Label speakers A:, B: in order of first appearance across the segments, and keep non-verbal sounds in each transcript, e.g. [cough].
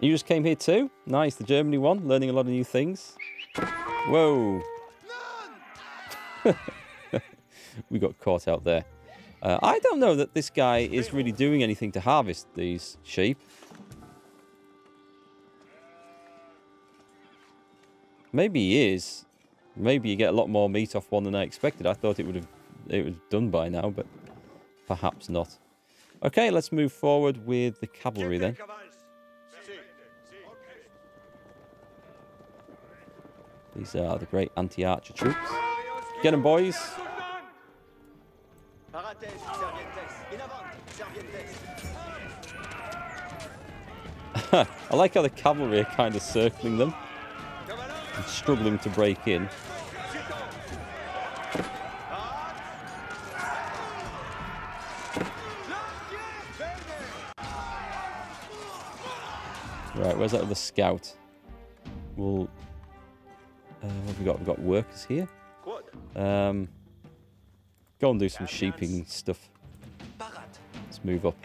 A: You just came here too? Nice, the Germany one, learning a lot of new things. Whoa. [laughs] we got caught out there. Uh, I don't know that this guy is really doing anything to harvest these sheep. Maybe he is. Maybe you get a lot more meat off one than I expected. I thought it would have it was done by now, but perhaps not. Okay, let's move forward with the cavalry then. These are the great anti-archer troops. Get them, boys. [laughs] I like how the cavalry are kind of circling them and struggling to break in. Right, where's that other scout? We'll... Uh, what have we got? We've got workers here. Um, go and do some sheeping stuff. Let's move up.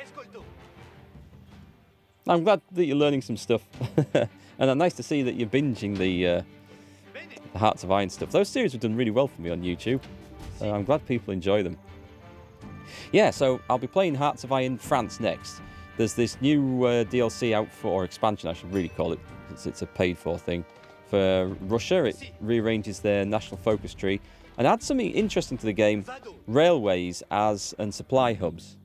A: I'm glad that you're learning some stuff. [laughs] and nice to see that you're binging the, uh, the Hearts of Iron stuff. Those series have done really well for me on YouTube. So I'm glad people enjoy them. Yeah, so I'll be playing Hearts of Iron France next. There's this new uh, DLC out for, or expansion I should really call it, since it's a paid for thing. For Russia, it rearranges their national focus tree and adds something interesting to the game, railways as and supply hubs,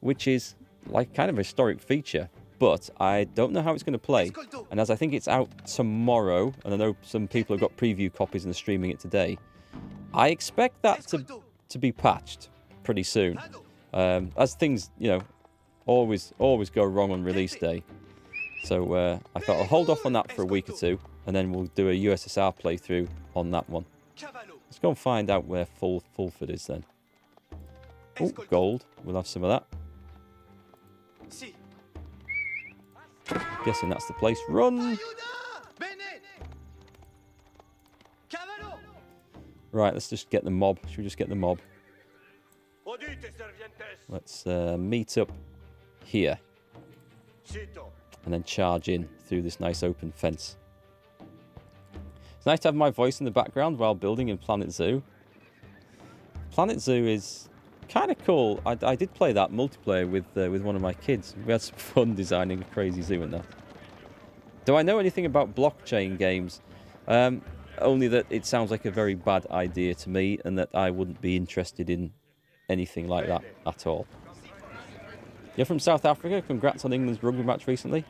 A: which is like kind of a historic feature but I don't know how it's going to play. And as I think it's out tomorrow, and I know some people have got preview copies and are streaming it today, I expect that to, to be patched pretty soon. Um, as things, you know, always always go wrong on release day. So uh, I thought I'll hold off on that for a week or two, and then we'll do a USSR playthrough on that one. Let's go and find out where Full Fulford is then. Oh, gold. We'll have some of that. Guessing that's the place. Run! Right, let's just get the mob. Should we just get the mob? Let's uh, meet up here. And then charge in through this nice open fence. It's nice to have my voice in the background while building in Planet Zoo. Planet Zoo is kind of cool. I, I, did play that multiplayer with uh, with one of my kids. We had some [laughs] fun designing a crazy zoo and that. Do I know anything about blockchain games? Um, only that it sounds like a very bad idea to me and that I wouldn't be interested in anything like that at all. You're from South Africa. Congrats on England's rugby match recently.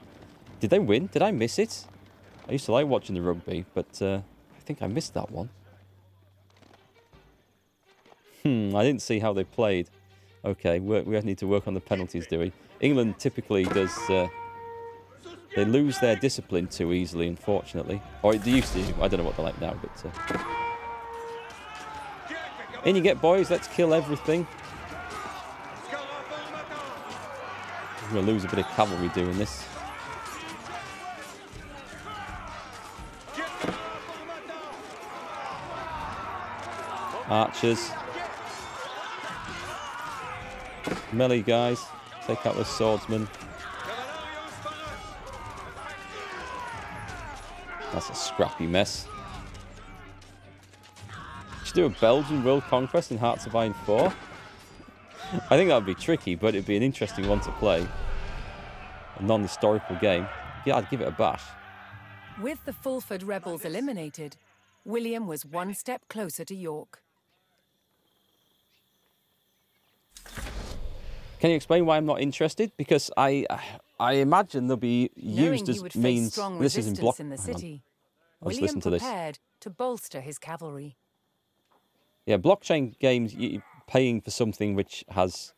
A: Did they win? Did I miss it? I used to like watching the rugby, but uh, I think I missed that one. Hmm, I didn't see how they played. Okay, we need to work on the penalties, do we? England typically does... Uh, they lose their discipline too easily, unfortunately. Or they used to. I don't know what they're like now, but... Uh... In you get, boys. Let's kill everything. I'm going to lose a bit of cavalry doing this. Archers. Melee guys. Take out the swordsman. That's a scrappy mess. Should do a Belgian world conquest in Hearts of Iron 4. I think that would be tricky, but it'd be an interesting one to play. A non-historical game. Yeah, I'd give it a bash.
B: With the Fulford rebels eliminated, William was one step closer to York.
A: Can you explain why I'm not interested? Because I I imagine they'll be used
B: Knowing
A: as means. This is in block.
B: In the city,
A: Let's listen to this.
B: to bolster his cavalry.
A: Yeah, blockchain games, you're paying for something which has,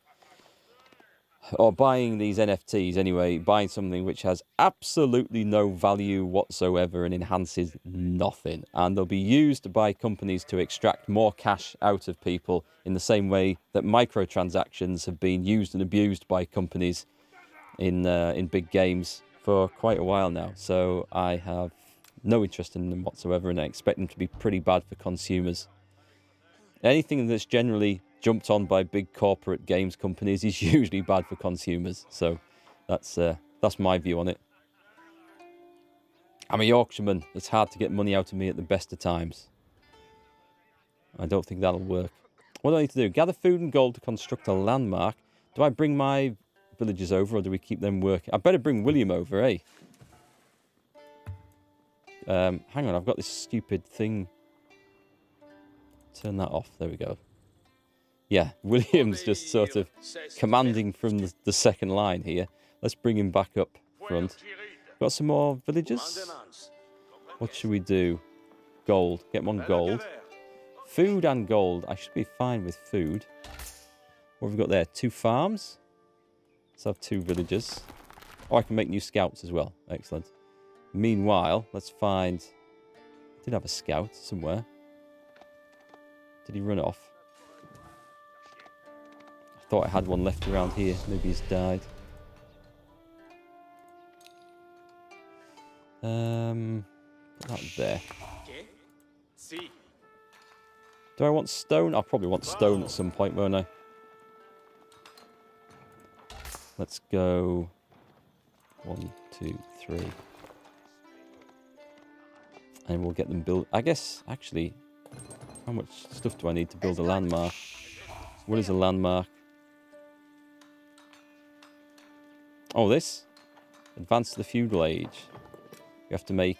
A: or buying these NFTs anyway, buying something which has absolutely no value whatsoever and enhances nothing. And they'll be used by companies to extract more cash out of people in the same way that microtransactions have been used and abused by companies in uh, in big games for quite a while now. So I have no interest in them whatsoever, and I expect them to be pretty bad for consumers. Anything that's generally jumped on by big corporate games companies is [laughs] usually bad for consumers. So that's uh, that's my view on it. I'm a Yorkshireman. It's hard to get money out of me at the best of times. I don't think that'll work. What do I need to do? Gather food and gold to construct a landmark. Do I bring my villagers over or do we keep them working? I better bring William over, eh? Um, hang on, I've got this stupid thing. Turn that off. There we go. Yeah, [laughs] William's just sort of commanding from the, the second line here. Let's bring him back up front. Got some more villagers? What should we do? Gold. Get one gold. Food and gold. I should be fine with food. What have we got there? Two farms. Let's have two villages. Oh, I can make new scouts as well. Excellent. Meanwhile, let's find... I did have a scout somewhere. Did he run off? Thought I had one left around here. Maybe he's died. Um, put that there. Do I want stone? I'll probably want stone at some point, won't I? Let's go. One, two, three. And we'll get them built. I guess, actually, how much stuff do I need to build a landmark? What is a landmark? Oh, this? Advance to the feudal age. You have to make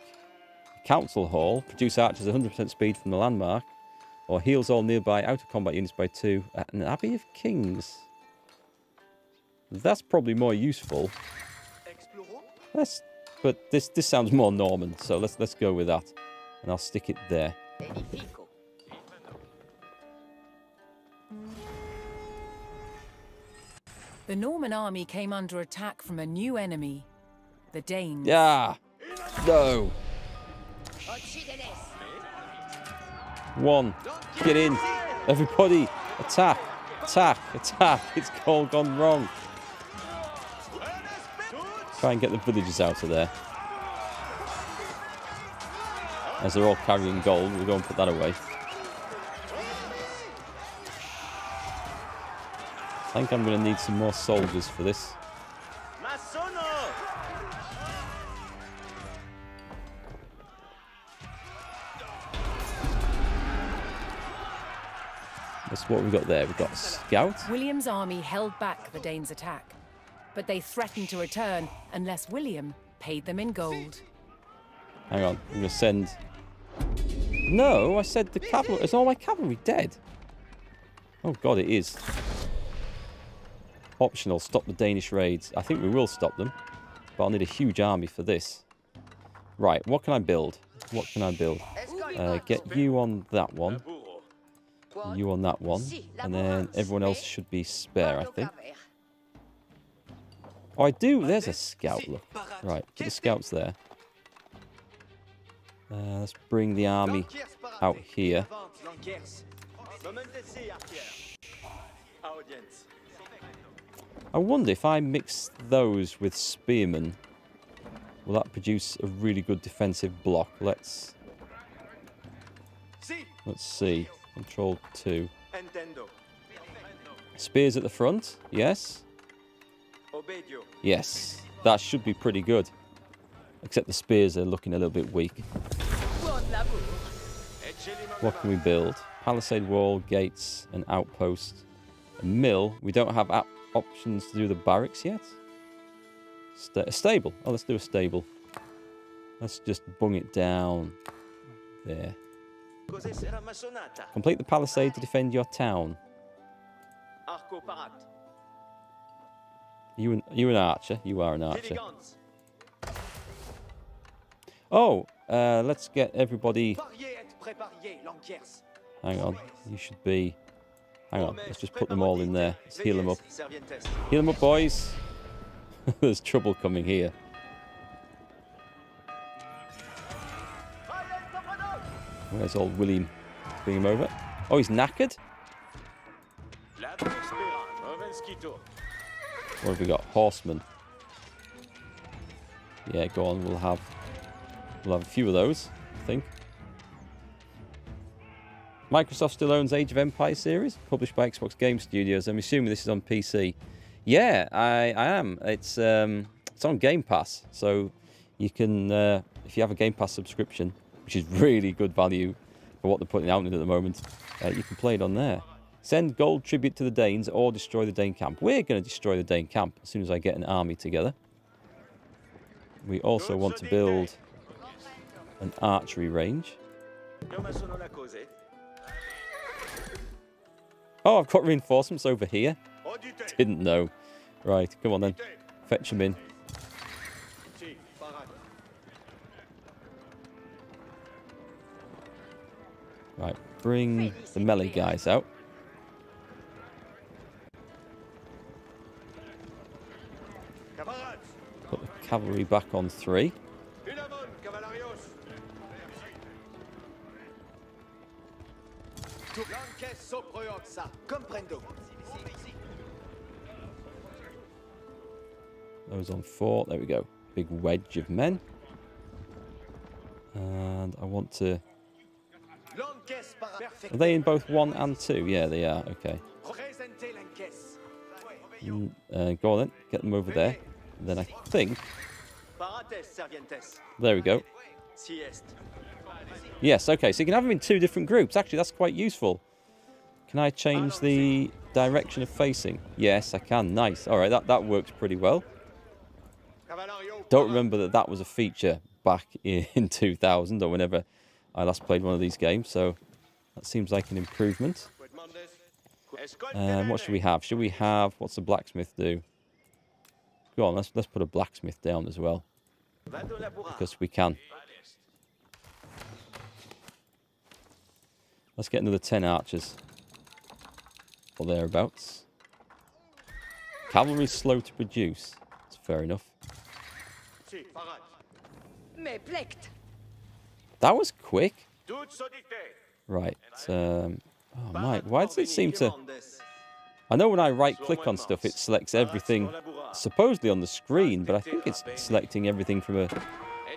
A: a council hall, produce archers 100% speed from the landmark, or heals all nearby out of combat units by two. An Abbey of Kings. That's probably more useful. Let's, but this this sounds more Norman, so let's let's go with that, and I'll stick it there.
B: The Norman army came under attack from a new enemy, the Danes.
A: Yeah. No. One. Get in. Everybody. Attack. Attack. Attack. It's all gone wrong. Try and get the villagers out of there. As they're all carrying gold, we'll go and put that away. I think I'm going to need some more soldiers for this. That's what we've got there. We've got a scout.
B: William's army held back the Danes' attack, but they threatened to return unless William paid them in gold.
A: Hang on, I'm going to send... No, I said the cavalry... Is all my cavalry dead? Oh god, it is. Optional, stop the Danish raids. I think we will stop them, but I'll need a huge army for this. Right, what can I build? What can I build? Uh, get you on that one. You on that one. And then everyone else should be spare, I think. Oh, I do. There's a scout, look. Right, the scouts there. Uh, let's bring the army out here. I wonder if I mix those with spearmen, will that produce a really good defensive block? Let's let's see. Control two. Spears at the front, yes. Yes, that should be pretty good. Except the spears are looking a little bit weak. What can we build? Palisade wall, gates, an outpost, a mill. We don't have options to do the barracks yet. Sta stable. Oh, let's do a stable. Let's just bung it down there. Complete the palisade to defend your town. You an, you an archer? You are an archer. Oh, uh, let's get everybody... Hang on, you should be... Hang on, let's just put them all in there. Let's heal them up. Heal them up, boys. [laughs] There's trouble coming here. Where's old William? Bring him over. Oh, he's knackered? What have we got? Horsemen. Yeah, go on. We'll have we'll have a few of those, I think. Microsoft still owns Age of Empires series, published by Xbox Game Studios. I'm assuming this is on PC. Yeah, I, I am. It's um, it's on Game Pass, so You can, uh, if you have a Game Pass subscription, which is really good value for what they're putting out in at the moment, uh, you can play it on there. Send gold tribute to the Danes or destroy the Dane camp. We're going to destroy the Dane camp as soon as I get an army together. We also want to build an archery range. Oh, I've got reinforcements over here. Didn't know. Right, come on then. Fetch them in. Right, bring the melee guys out. Put the cavalry back on three. Those on four. There we go. Big wedge of men. And I want to... Are they in both one and two? Yeah, they are. Okay. Mm, uh, go on then. Get them over there. And then I think... There we go. Yes, okay. So you can have them in two different groups. Actually, that's quite useful. Can I change the direction of facing? Yes, I can. Nice. All right, that, that works pretty well. Don't remember that that was a feature back [laughs] in 2000 or whenever I last played one of these games, so that seems like an improvement. Um, what should we have? Should we have, what's the blacksmith do? Go on, let's, let's put a blacksmith down as well. Because we can. Let's get another 10 archers. Or thereabouts. Cavalry's slow to produce. It's fair enough. That was quick. Right. Um, oh, my. Why does it seem to... I know when I right-click on stuff, it selects everything supposedly on the screen, but I think it's selecting everything from a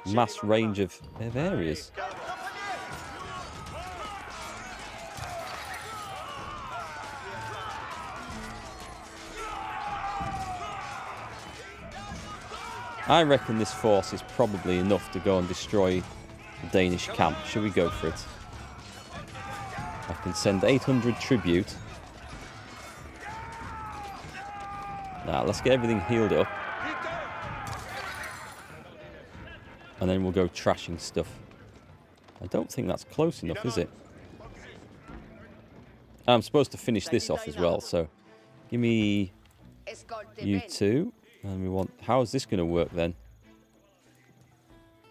A: mass range of, of areas. I reckon this force is probably enough to go and destroy the Danish camp. Should we go for it? I can send 800 tribute. Now, let's get everything healed up. And then we'll go trashing stuff. I don't think that's close enough, is it? I'm supposed to finish this off as well, so give me you two. And we want... How is this going to work then?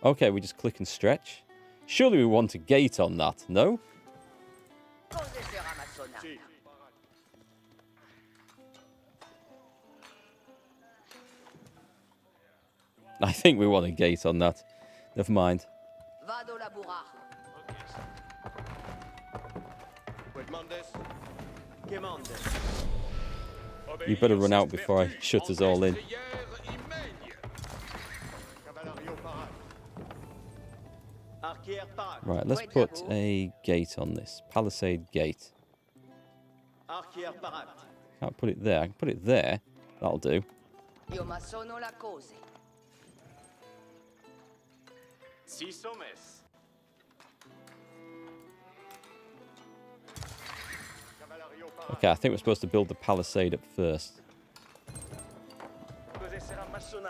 A: Okay, we just click and stretch. Surely we want a gate on that, no? I think we want a gate on that. Never mind. You better run out before I shut us all in. Right, let's put a gate on this. Palisade gate. Can't put it there. I can put it there. That'll do. Okay, I think we're supposed to build the palisade up first.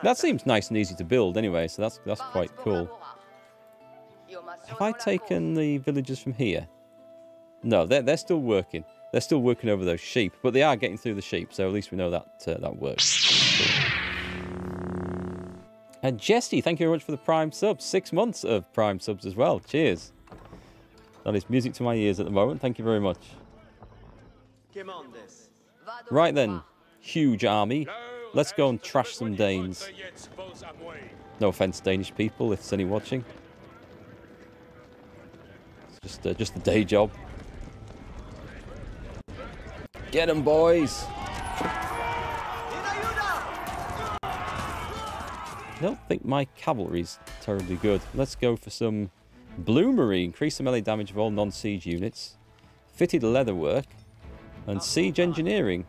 A: That seems nice and easy to build anyway, so that's that's quite cool. Have I taken the villagers from here? No, they're, they're still working. They're still working over those sheep, but they are getting through the sheep, so at least we know that uh, that works. And Jesse, thank you very much for the Prime subs. Six months of Prime subs as well. Cheers. That is music to my ears at the moment. Thank you very much. Right then, huge army. Let's go and trash some Danes. No offense, Danish people, if there's any watching. It's just, uh, just a day job. Get them, boys! I don't think my cavalry's terribly good. Let's go for some bloomery. Increase the melee damage of all non-siege units. Fitted leatherwork. And siege engineering.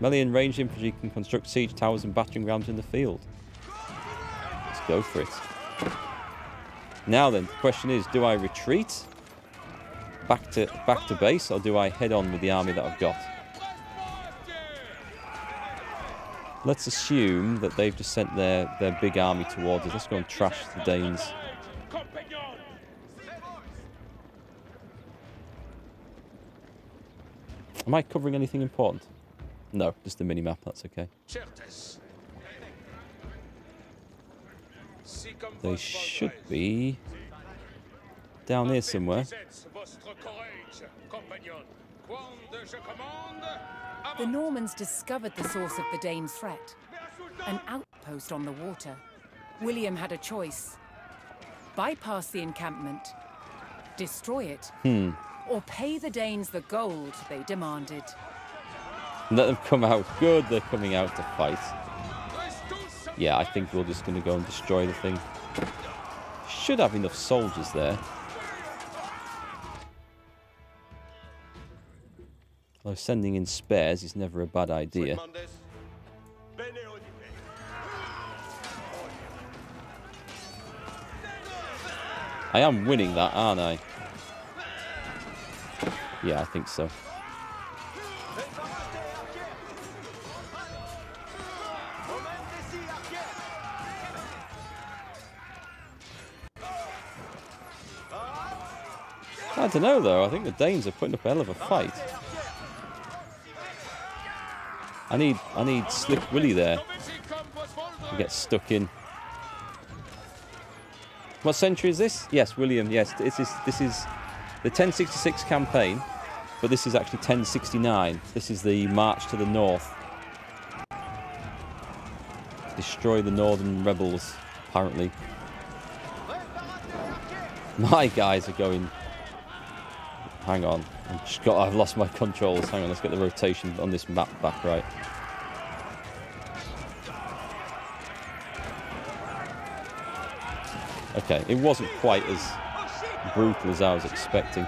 A: Melee and ranged infantry can construct siege towers and battering rams in the field. Let's go for it. Now then, the question is, do I retreat back to back to base, or do I head on with the army that I've got? Let's assume that they've just sent their, their big army towards us. Let's go and trash the Danes. Am I covering anything important? No, just the mini-map, that's okay. They should be down here somewhere.
B: The Normans discovered the source of the Danes' threat an outpost on the water. William had a choice bypass the encampment, destroy it, hmm. Or pay the Danes the gold they demanded.
A: Let them come out. Good, they're coming out to fight. Yeah, I think we're just going to go and destroy the thing. Should have enough soldiers there. Although sending in spares is never a bad idea. I am winning that, aren't I? Yeah, I think so. I don't know though. I think the Danes are putting up a hell of a fight. I need I need Slick Willy there to get stuck in. What century is this? Yes, William. Yes, this is this is the 1066 campaign, but this is actually 1069. This is the march to the north. Destroy the northern rebels, apparently. My guys are going. Hang on, I've got. I've lost my controls. Hang on, let's get the rotation on this map back right. Okay, it wasn't quite as brutal as I was expecting.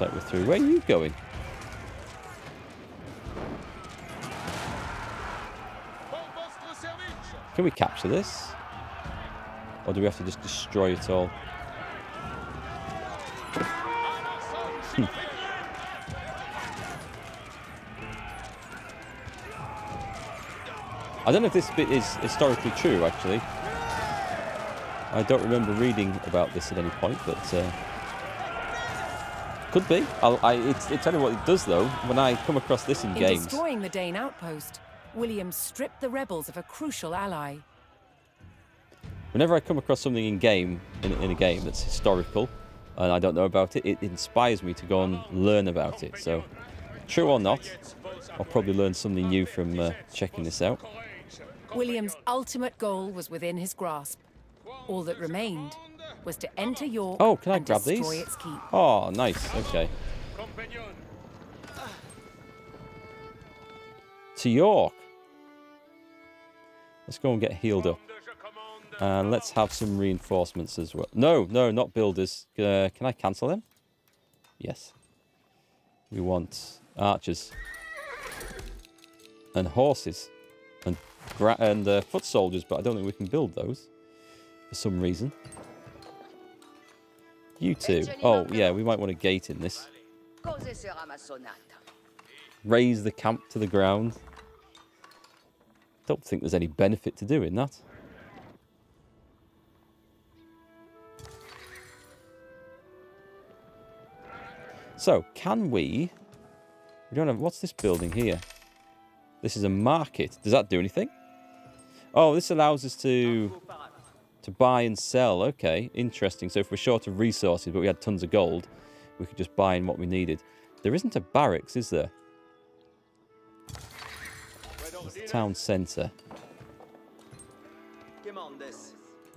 A: We're through. Where are you going? Can we capture this? Or do we have to just destroy it all? Hmm. I don't know if this bit is historically true, actually. I don't remember reading about this at any point, but uh, could be. I'll, I, it's, it's only what it does, though. When I come across this in,
B: In
A: games,
B: destroying the Dane outpost, William stripped the rebels of a crucial ally.
A: whenever I come across something in game, in, in a game that's historical, and I don't know about it, it inspires me to go and learn about it. So, true or not, I'll probably learn something new from uh, checking this out.
B: William's ultimate goal was within his grasp. All that remained was to enter York
A: Oh, can I
B: and
A: grab
B: destroy
A: these?
B: its keep.
A: Oh, nice. Okay. To York. Let's go and get healed up. And let's have some reinforcements as well. No, no, not builders. Uh, can I cancel them? Yes. We want archers. And horses. And, gra and uh, foot soldiers, but I don't think we can build those. For some reason. You two. Oh, yeah, we might want a gate in this. Raise the camp to the ground. Don't think there's any benefit to doing that. So, can we... We don't have... What's this building here? This is a market. Does that do anything? Oh, this allows us to... To buy and sell. Okay, interesting. So if we're short of resources, but we had tons of gold, we could just buy in what we needed. There isn't a barracks, is there? The town centre.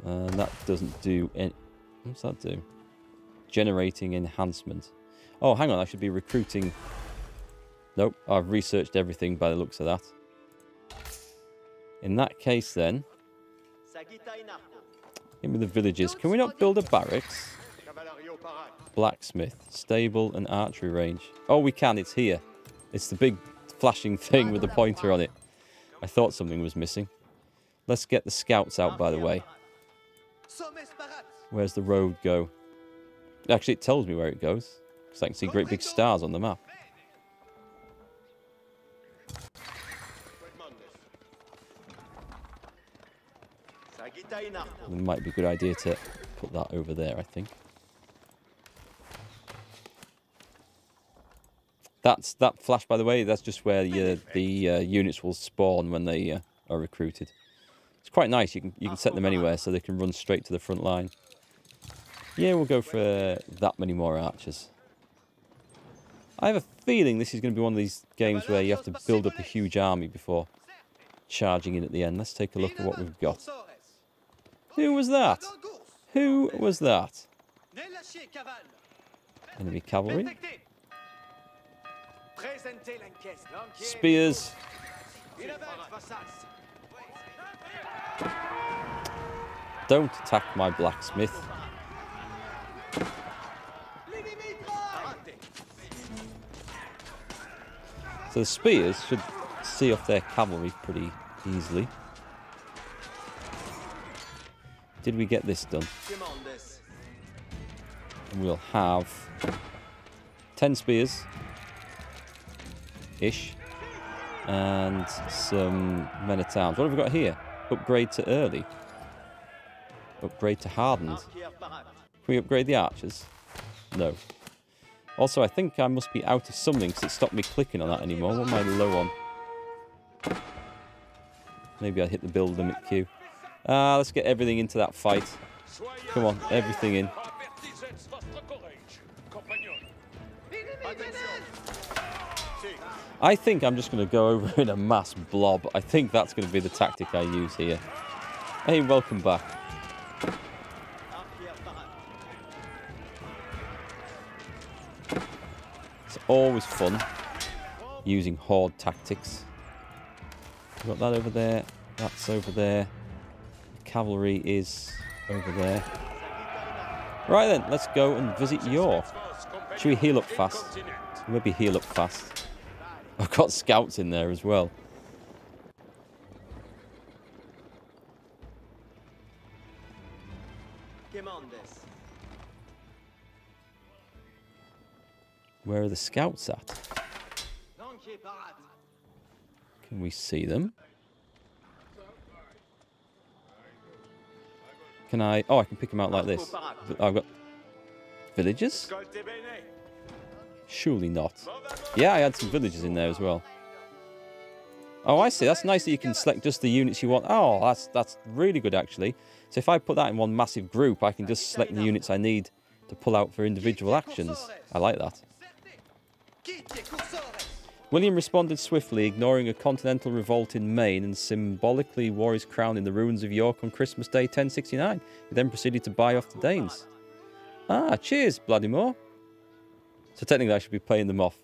A: And that doesn't do any... What's that do? Generating enhancement. Oh, hang on, I should be recruiting... Nope, I've researched everything by the looks of that. In that case then, give me the villages. Can we not build a barracks? Blacksmith, stable and archery range. Oh, we can, it's here. It's the big flashing thing with the pointer on it. I thought something was missing. Let's get the scouts out, by the way. Where's the road go? Actually, it tells me where it goes. Because I can see great big stars on the map. It might be a good idea to put that over there, I think. That's that flash, by the way. That's just where the, uh, the uh, units will spawn when they uh, are recruited. It's quite nice. You can you can set them anywhere so they can run straight to the front line. Yeah, we'll go for that many more archers. I have a feeling this is going to be one of these games where you have to build up a huge army before charging in at the end. Let's take a look at what we've got. Who was that? Who was that? Enemy cavalry. Spears. Don't attack my blacksmith. So the spears should see off their cavalry pretty easily. Did we get this done? We'll have 10 spears. Ish. And some men at arms. What have we got here? Upgrade to early. Upgrade to hardened. Can we upgrade the archers? No. Also, I think I must be out of something because it stopped me clicking on that anymore. What am I low on? Maybe I hit the build limit queue. Uh, let's get everything into that fight. Come on, everything in. I think I'm just going to go over in a mass blob. I think that's going to be the tactic I use here. Hey, welcome back. It's always fun using horde tactics. Got that over there. That's over there. Cavalry is over there. Right then, let's go and visit York. Should we heal up fast? Maybe heal up fast. [laughs] I've got scouts in there as well. Where are the scouts at? Can we see them? Can I... Oh, I can pick them out like this. I've got... Villagers? Surely not. Yeah, I had some villagers in there as well. Oh, I see. That's nice that you can select just the units you want. Oh, that's that's really good, actually. So if I put that in one massive group, I can just select the units I need to pull out for individual actions. I like that. William responded swiftly, ignoring a continental revolt in Maine, and symbolically wore his crown in the ruins of York on Christmas Day 1069. He then proceeded to buy off the Danes. Ah, cheers, Bloodymore. So technically I should be paying them off.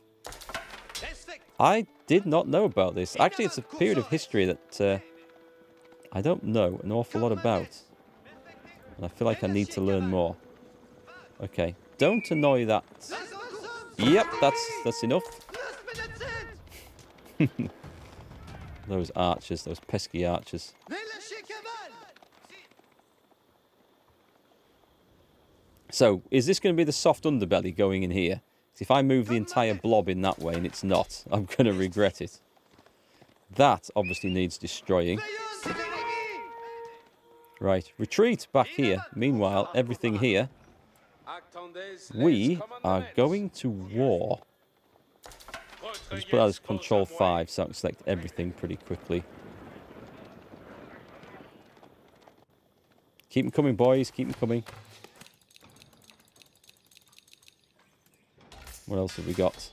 A: I did not know about this. Actually, it's a period of history that uh, I don't know an awful lot about. And I feel like I need to learn more. Okay, don't annoy that. Yep, that's that's enough. [laughs] those archers, those pesky archers. So, is this going to be the soft underbelly going in here? if I move the entire blob in that way and it's not, [laughs] I'm going to regret it. That obviously needs destroying. Right, retreat back here. Meanwhile, everything here. We are going to war. I'll just put that as control 5 so I can select everything pretty quickly. Keep them coming, boys. Keep them coming. What else have we got?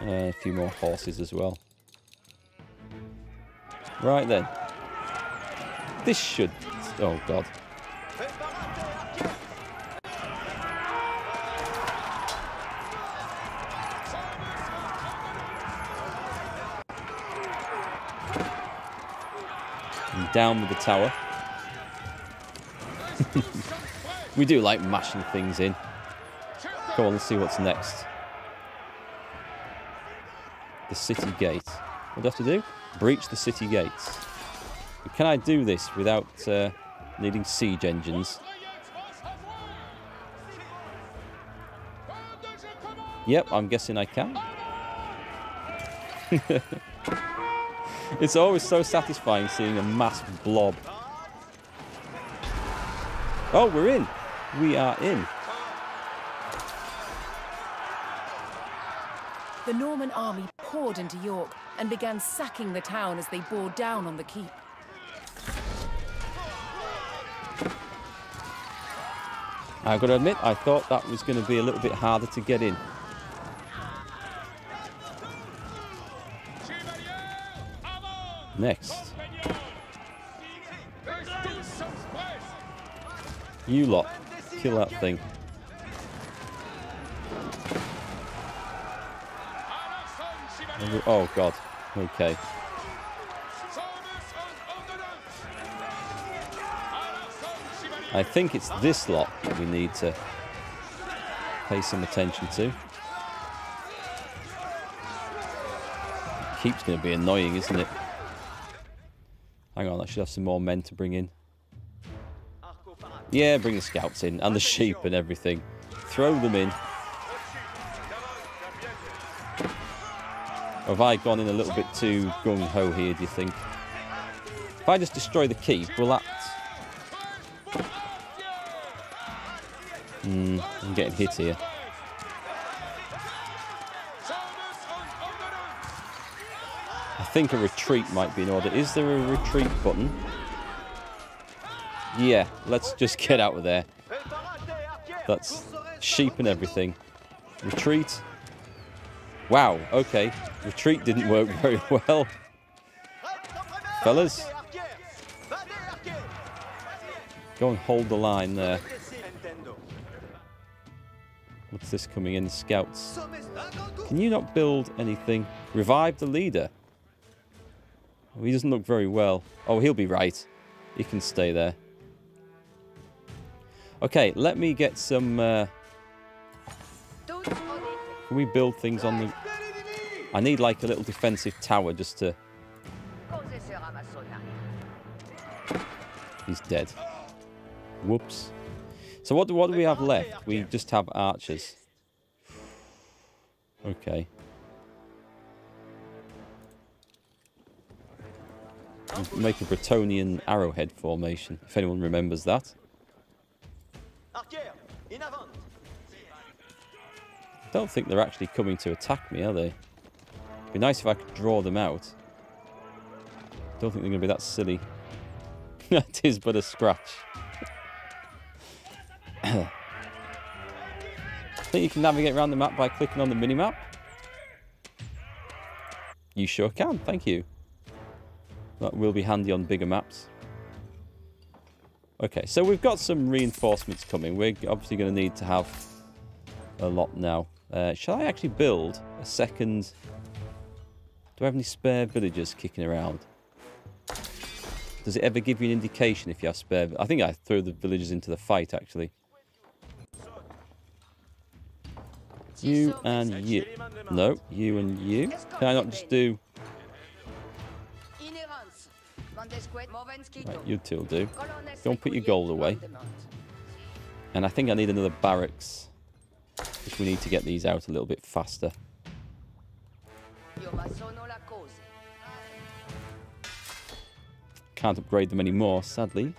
A: Uh, a few more horses as well. Right then. This should... Oh, God. Down with the tower. [laughs] We do like mashing things in. Come on, let's see what's next. The city gate. What do I have to do? Breach the city gates. But can I do this without uh, needing siege engines? Yep, I'm guessing I can. [laughs] it's always so satisfying seeing a mass blob. Oh, we're in. We are in.
B: The Norman army poured into York and began sacking the town as they bore down on the keep.
A: I've got to admit, I thought that was going to be a little bit harder to get in. Next. You lot. Kill that thing. Oh, God. Okay. I think it's this lot that we need to pay some attention to. Keep's going to be annoying, isn't it? Hang on, I should have some more men to bring in. Yeah, bring the scouts in, and the sheep and everything. Throw them in. Or have I gone in a little bit too gung-ho here, do you think? If I just destroy the keep, will that... Hmm, I'm getting hit here. Think a retreat might be in order. Is there a retreat button? Yeah, let's just get out of there. That's sheep and everything. Retreat. Wow, okay. Retreat didn't work [laughs] very well. Fellas. Go and hold the line there. What's this coming in? Scouts. Can you not build anything? Revive the leader. He doesn't look very well. Oh, he'll be right. He can stay there. Okay, let me get some... Uh, can we build things on the... I need like a little defensive tower just to... He's dead. Whoops. So what do, what do we have left? We just have archers. Okay. Make a Bretonnian arrowhead formation, if anyone remembers that. I don't think they're actually coming to attack me, are they? It'd be nice if I could draw them out. Don't think they're going to be that silly. [laughs] that is but a scratch. I [coughs] think you can navigate around the map by clicking on the mini-map? You sure can, thank you. That will be handy on bigger maps. Okay, so we've got some reinforcements coming. We're obviously going to need to have a lot now. Uh, shall I actually build a second... Do I have any spare villagers kicking around? Does it ever give you an indication if you have spare... I think I threw the villagers into the fight, actually. You and you. No, you and you. Can I not just do... You two will do. Go and put your gold away. And I think I need another barracks. Because we need to get these out a little bit faster. Can't upgrade them anymore, sadly.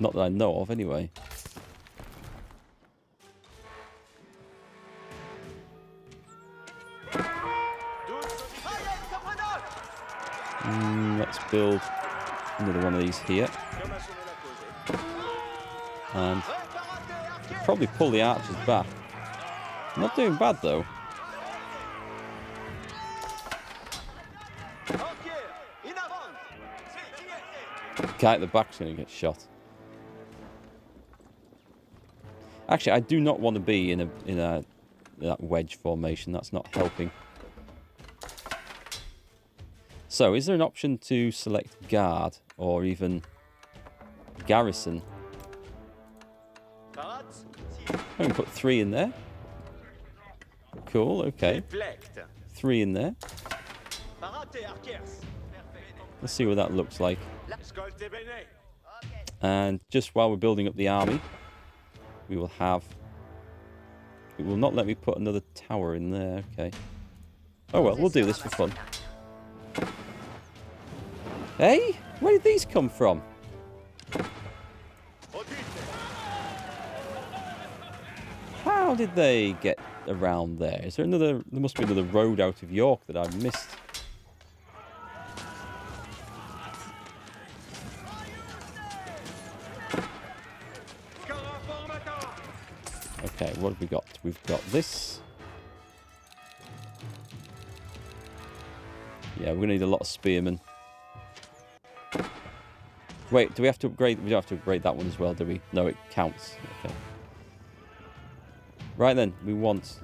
A: Not that I know of, anyway. Build another one of these here. And probably pull the archers back. Not doing bad though. Guy at the back's going to get shot. Actually, I do not want to be in a in a that wedge formation. That's not helping. So, is there an option to select guard or even garrison? I can put three in there. Cool, okay. Three in there. Let's see what that looks like. And just while we're building up the army, we will have... It will not let me put another tower in there. Okay. Oh well, we'll do this for fun. Hey? Where did these come from? How did they get around there? Is there another... There must be another road out of York that I've missed. Okay, what have we got? We've got this. Yeah, we're going to need a lot of spearmen. Wait, do we have to upgrade? We don't have to upgrade that one as well, do we? No, it counts. Okay. Right then, we want